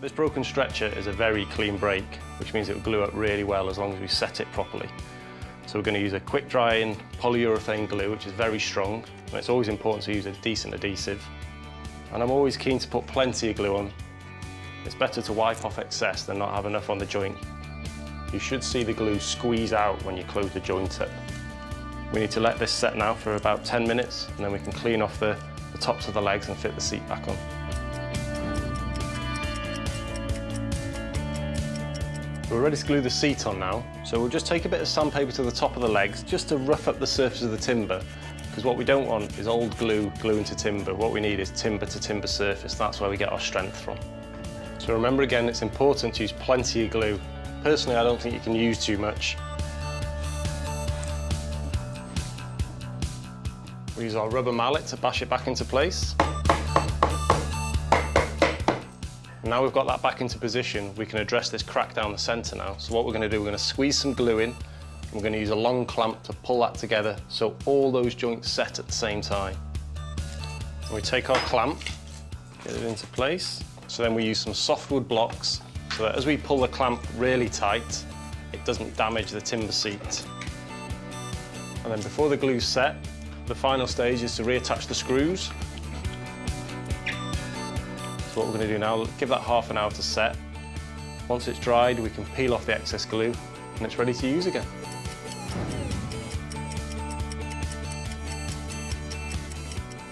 This broken stretcher is a very clean break, which means it will glue up really well as long as we set it properly. So we're going to use a quick drying polyurethane glue, which is very strong. And it's always important to use a decent adhesive. And I'm always keen to put plenty of glue on. It's better to wipe off excess than not have enough on the joint. You should see the glue squeeze out when you close the joint up. We need to let this set now for about 10 minutes and then we can clean off the, the tops of the legs and fit the seat back on. We're ready to glue the seat on now, so we'll just take a bit of sandpaper to the top of the legs just to rough up the surface of the timber because what we don't want is old glue gluing to timber. What we need is timber to timber surface. That's where we get our strength from. So remember again, it's important to use plenty of glue. Personally, I don't think you can use too much. We use our rubber mallet to bash it back into place. Now we've got that back into position, we can address this crack down the centre now. So what we're going to do, we're going to squeeze some glue in, and we're going to use a long clamp to pull that together so all those joints set at the same time. And we take our clamp, get it into place. So then we use some softwood blocks so that as we pull the clamp really tight, it doesn't damage the timber seat. And then before the glue's set, the final stage is to reattach the screws what we're going to do now, give that half an hour to set. Once it's dried, we can peel off the excess glue and it's ready to use again.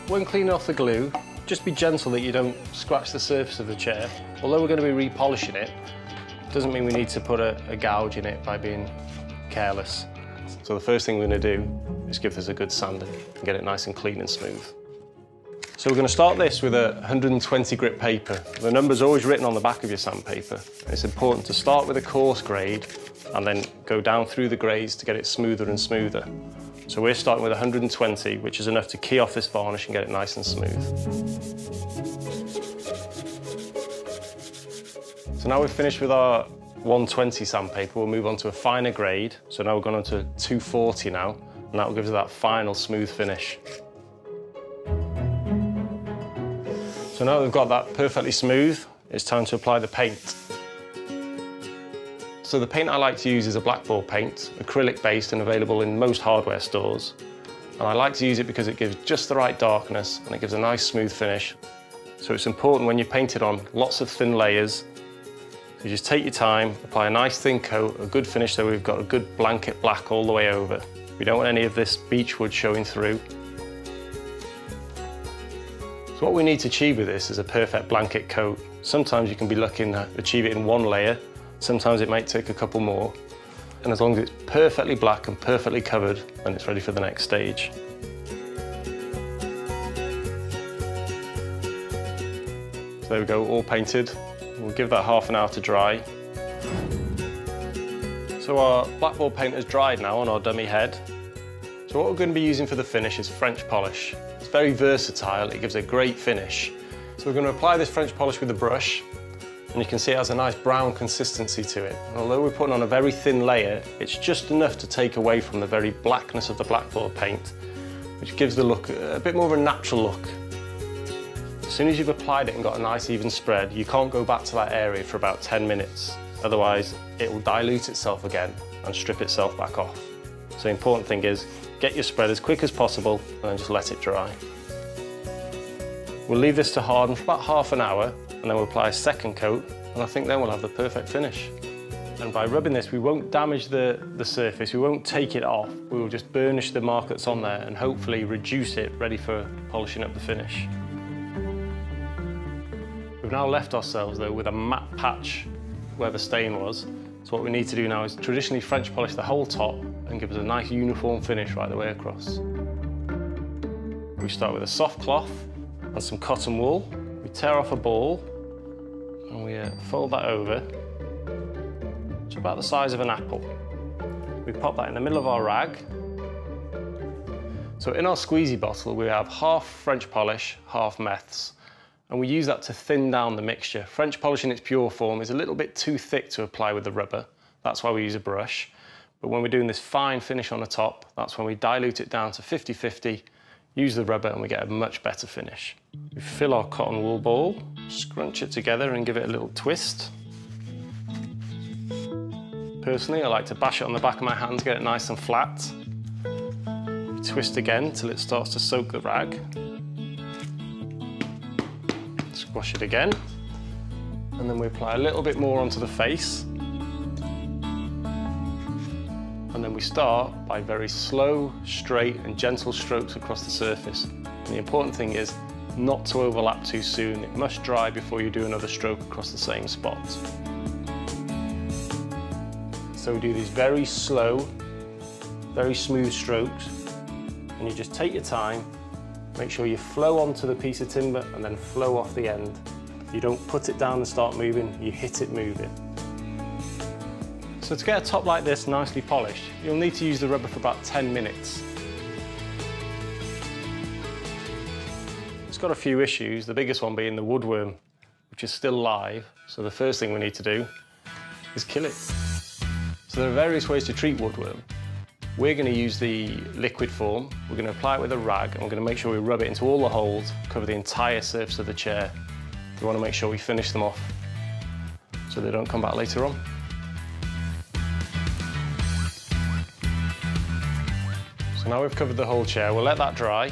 When cleaning off the glue, just be gentle that you don't scratch the surface of the chair. Although we're going to be repolishing it, doesn't mean we need to put a, a gouge in it by being careless. So the first thing we're going to do is give this a good sanding and get it nice and clean and smooth. So we're going to start this with a 120 grit paper. The number's always written on the back of your sandpaper. It's important to start with a coarse grade and then go down through the grades to get it smoother and smoother. So we're starting with 120, which is enough to key off this varnish and get it nice and smooth. So now we've finished with our 120 sandpaper, we'll move on to a finer grade. So now we're going on to 240 now, and that will give us that final smooth finish. So now we've got that perfectly smooth, it's time to apply the paint. So the paint I like to use is a blackboard paint, acrylic based and available in most hardware stores. And I like to use it because it gives just the right darkness and it gives a nice smooth finish. So it's important when you paint it on lots of thin layers. So just take your time, apply a nice thin coat, a good finish so we've got a good blanket black all the way over. We don't want any of this beechwood showing through. So what we need to achieve with this is a perfect blanket coat. Sometimes you can be lucky to achieve it in one layer, sometimes it might take a couple more. And as long as it's perfectly black and perfectly covered, then it's ready for the next stage. So there we go, all painted. We'll give that half an hour to dry. So our blackboard paint has dried now on our dummy head. So what we're going to be using for the finish is French polish. It's very versatile, it gives a great finish. So we're going to apply this French polish with a brush, and you can see it has a nice brown consistency to it. And although we're putting on a very thin layer, it's just enough to take away from the very blackness of the blackboard paint, which gives the look a bit more of a natural look. As soon as you've applied it and got a nice even spread, you can't go back to that area for about 10 minutes. Otherwise, it will dilute itself again and strip itself back off. So the important thing is Get your spread as quick as possible and then just let it dry. We'll leave this to harden for about half an hour and then we'll apply a second coat and I think then we'll have the perfect finish. And by rubbing this, we won't damage the, the surface, we won't take it off, we will just burnish the mark that's on there and hopefully reduce it, ready for polishing up the finish. We've now left ourselves though with a matte patch where the stain was. So what we need to do now is traditionally French polish the whole top and give us a nice uniform finish right the way across. We start with a soft cloth and some cotton wool. We tear off a ball and we uh, fold that over to about the size of an apple. We pop that in the middle of our rag. So in our squeezy bottle, we have half French polish, half meths, and we use that to thin down the mixture. French polish in its pure form is a little bit too thick to apply with the rubber. That's why we use a brush. But when we're doing this fine finish on the top, that's when we dilute it down to 50-50, use the rubber and we get a much better finish. We fill our cotton wool ball Scrunch it together and give it a little twist. Personally, I like to bash it on the back of my hand to get it nice and flat. Twist again till it starts to soak the rag. Squash it again. And then we apply a little bit more onto the face. We start by very slow, straight and gentle strokes across the surface. And the important thing is not to overlap too soon. It must dry before you do another stroke across the same spot. So we do these very slow, very smooth strokes. And you just take your time, make sure you flow onto the piece of timber and then flow off the end. You don't put it down and start moving, you hit it moving. So to get a top like this nicely polished, you'll need to use the rubber for about 10 minutes. It's got a few issues, the biggest one being the woodworm, which is still live. So the first thing we need to do is kill it. So there are various ways to treat woodworm. We're going to use the liquid form, we're going to apply it with a rag, and we're going to make sure we rub it into all the holes, cover the entire surface of the chair. We want to make sure we finish them off so they don't come back later on. So now we've covered the whole chair, we'll let that dry.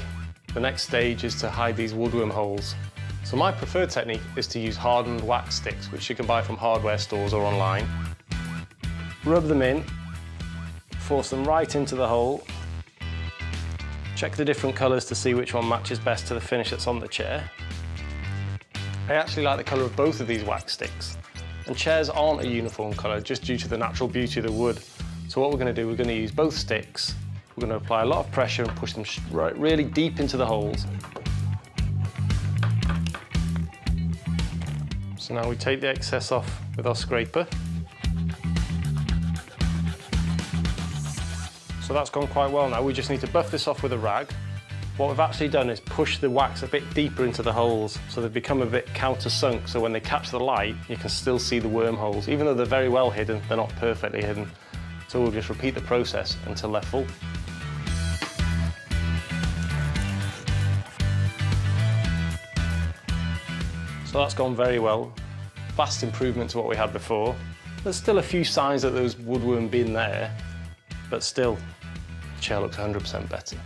The next stage is to hide these woodworm holes. So my preferred technique is to use hardened wax sticks, which you can buy from hardware stores or online. Rub them in, force them right into the hole. Check the different colours to see which one matches best to the finish that's on the chair. I actually like the colour of both of these wax sticks. And chairs aren't a uniform colour just due to the natural beauty of the wood. So what we're going to do, we're going to use both sticks we're going to apply a lot of pressure and push them right, really deep into the holes. So now we take the excess off with our scraper. So that's gone quite well now. We just need to buff this off with a rag. What we've actually done is push the wax a bit deeper into the holes so they've become a bit countersunk so when they catch the light you can still see the wormholes. Even though they're very well hidden, they're not perfectly hidden. So we'll just repeat the process until they're full. So that's gone very well. Vast improvement to what we had before. There's still a few signs that those woodworm been there, but still, the chair looks 100% better.